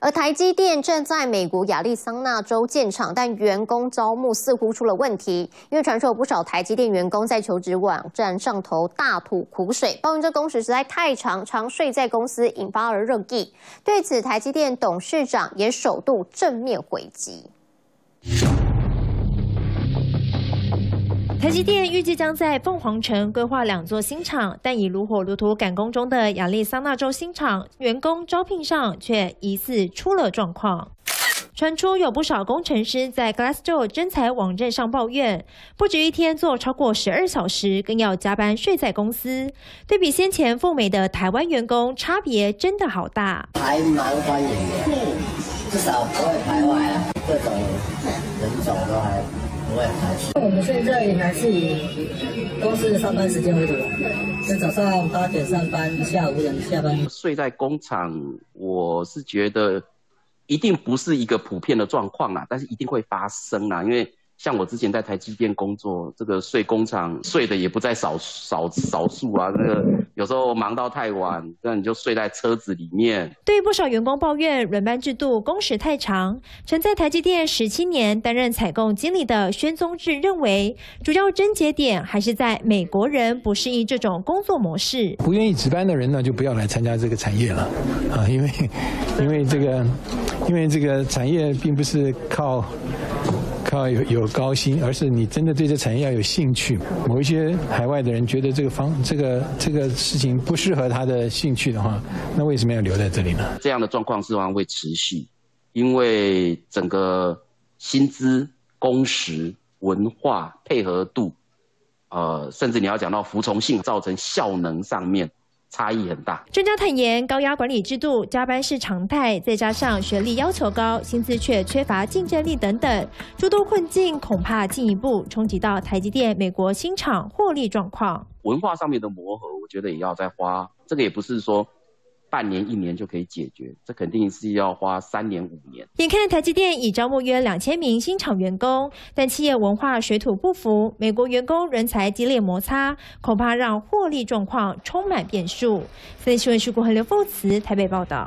而台积电正在美国亚利桑那州建厂，但员工招募似乎出了问题。因为传说有不少台积电员工在求职网站上头大吐苦水，抱怨这工时实在太长，常睡在公司，引发了热议。对此，台积电董事长也首度正面回击。台积电预计将在凤凰城规划两座新厂，但以如火如荼赶工中的亚利桑那州新厂，员工招聘上却疑似出了状况。传出有不少工程师在 Glassdoor 征才网站上抱怨，不止一天做超过十二小时，更要加班睡在公司。对比先前赴美的台湾员工，差别真的好大。还蛮欢迎的，至少不会排外啊，各种人种都还。我们现在还是以公司的上班时间为主，是早上八点上班，下午五点下班。睡在工厂，我是觉得一定不是一个普遍的状况啦，但是一定会发生啦，因为。像我之前在台积电工作，这个睡工厂睡的也不在少少少数啊。那个有时候忙到太晚，那你就睡在车子里面。对于不少员工抱怨轮班制度、工时太长，曾在台积电十七年担任采购经理的宣宗志认为，主要症结点还是在美国人不适应这种工作模式。不愿意值班的人呢，就不要来参加这个产业了啊，因为因为这个因为这个产业并不是靠。靠有有高薪，而是你真的对这产业要有兴趣。某一些海外的人觉得这个方这个这个事情不适合他的兴趣的话，那为什么要留在这里呢？这样的状况是往会持续，因为整个薪资、工时、文化配合度，呃，甚至你要讲到服从性，造成效能上面。差异很大。专家坦言，高压管理制度、加班是常态，再加上学历要求高、薪资却缺乏竞争力等等诸多困境，恐怕进一步冲击到台积电美国新厂获利状况。文化上面的磨合，我觉得也要再花。这个也不是说。半年一年就可以解决，这肯定是要花三年五年。眼看台积电已招募约两千名新厂员工，但企业文化水土不服，美国员工人才激烈摩擦，恐怕让获利状况充满变数。分析新闻，徐国恒、刘凤慈台北报道。